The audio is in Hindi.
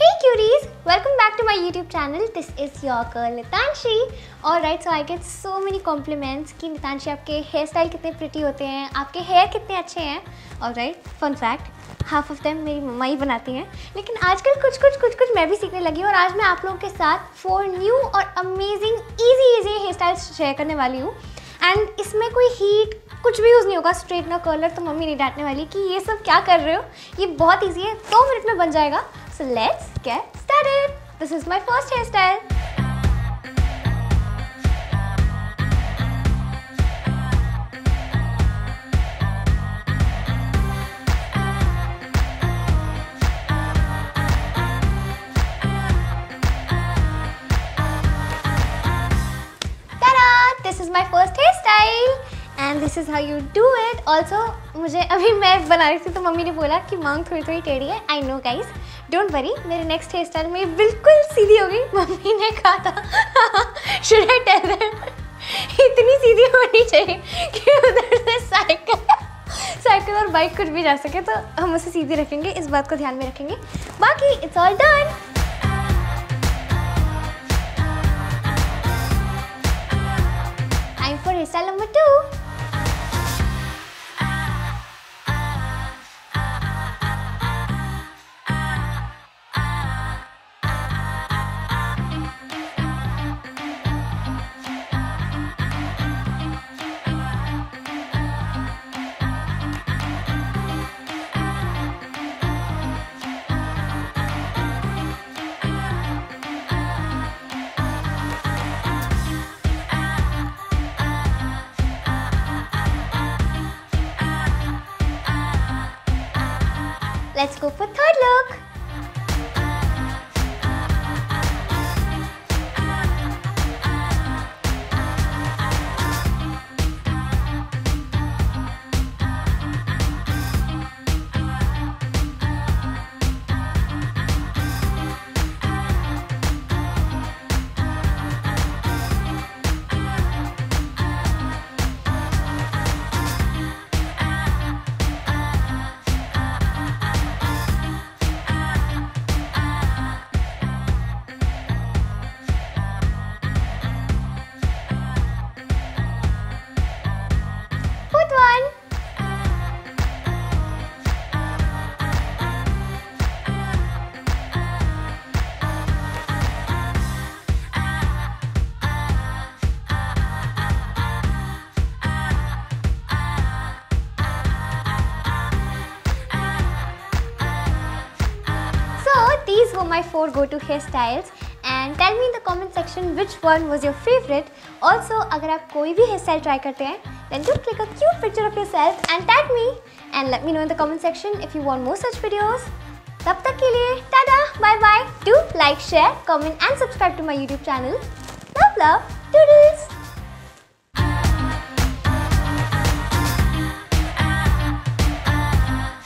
Hey cuties! Welcome back to my YouTube channel. This is your girl Nitanshi. Alright, so I get so many compliments कि नितांशी आपके हेयर स्टाइल कितने प्रिटी होते हैं आपके हेयर कितने अच्छे हैं Alright, fun fact half of time मेरी मम्मा ही बनाती हैं लेकिन आजकल कुछ कुछ कुछ कुछ मैं भी सीखने लगी हूँ और आज मैं आप लोगों के साथ फोर न्यू और amazing easy easy hair styles share करने वाली हूँ एंड इसमें कोई हीट कुछ भी यूज़ नहीं होगा स्ट्रेटनर कर्लर तो मम्मी नहीं डांटने वाली कि ये सब क्या कर रहे हो ये बहुत ईजी है दो तो मिनट में बन जाएगा So let's get started. This is my first hairstyle. Ta-da! This is my first hairstyle. And this is how you do it also मुझे अभी मैं बना रही थी तो मम्मी ने बोला कि मांग थोड़ी थोड़ी टेढ़ी है। I know guys don't worry मेरे नेक्स्ट हेयर स्टाइल में बिल्कुल सीधी हो गई मम्मी ने कहा था शुड आई टेल इतनी सीधी होनी चाहिए कि उधर से साइकिल साइकिल और बाइक कुछ भी जा सके। तो हम उसे सीधी रखेंगे, इस बात को ध्यान में रखेंगे। बाकी it's all done Let's go for third look. these were my four go-to hairstyles and tell me in the comment section which one was your favorite. Also अगर आप कोई भी hairstyle try करते हैं then do click a cute picture of yourself and tag me and let me know in the comment section if you want more such videos. तब तक के लिए tata bye bye do like share comment and subscribe to my YouTube channel. Love love.